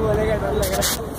बोलेगा डर लग। रहा है